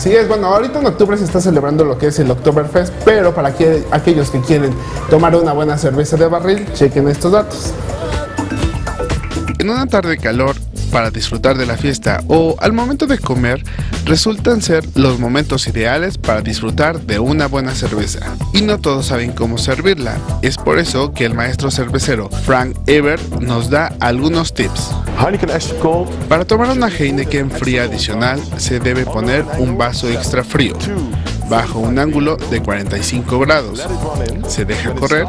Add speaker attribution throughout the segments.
Speaker 1: Así es, bueno, ahorita en octubre se está celebrando lo que es el Oktoberfest, pero para que, aquellos que quieren tomar una buena cerveza de barril, chequen estos datos.
Speaker 2: En una tarde de calor, para disfrutar de la fiesta o al momento de comer resultan ser los momentos ideales para disfrutar de una buena cerveza. Y no todos saben cómo servirla. Es por eso que el maestro cervecero Frank Eber nos da algunos tips. Para tomar una Heineken fría adicional se debe poner un vaso extra frío bajo un ángulo de 45 grados. Se deja correr.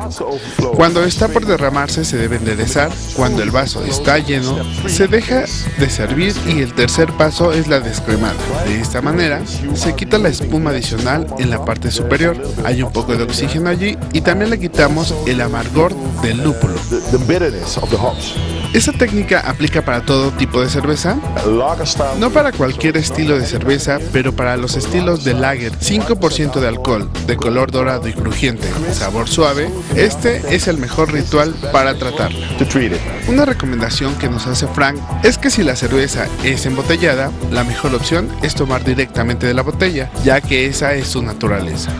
Speaker 2: Cuando está por derramarse se debe enderezar. Cuando el vaso está lleno, se deja de servir y el tercer paso es la descremada. De esta manera, se quita la espuma adicional en la parte superior. Hay un poco de oxígeno allí y también le quitamos el amargor del lúpulo. ¿Esa técnica aplica para todo tipo de cerveza? No para cualquier estilo de cerveza, pero para los estilos de lager 5% de alcohol, de color dorado y crujiente, sabor suave, este es el mejor ritual para tratarla. Una recomendación que nos hace Frank es que si la cerveza es embotellada, la mejor opción es tomar directamente de la botella, ya que esa es su naturaleza.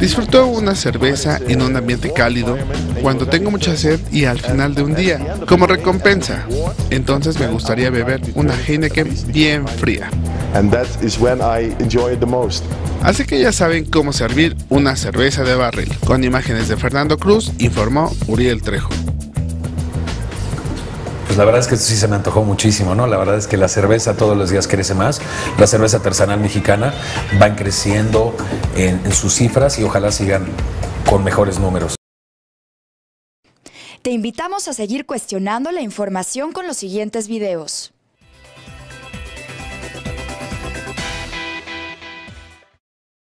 Speaker 2: Disfruto una cerveza en un ambiente cálido cuando tengo mucha sed y al final de un día. Como recompensa. Entonces me gustaría beber una Heineken bien fría. Así que ya saben cómo servir una cerveza de barril. Con imágenes de Fernando Cruz, informó Uriel Trejo.
Speaker 3: Pues la verdad es que esto sí se me antojó muchísimo, ¿no? La verdad es que la cerveza todos los días crece más. La cerveza artesanal mexicana va creciendo en, en sus cifras y ojalá sigan con mejores números.
Speaker 4: Te invitamos a seguir cuestionando la información con los siguientes videos.